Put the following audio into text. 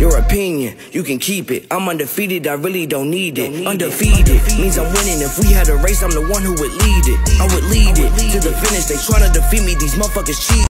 Your opinion, you can keep it. I'm undefeated, I really don't need it. Undefeated means I'm winning. If we had a race, I'm the one who would lead it. I would lead it to the finish. They tryna defeat me, these motherfuckers cheat.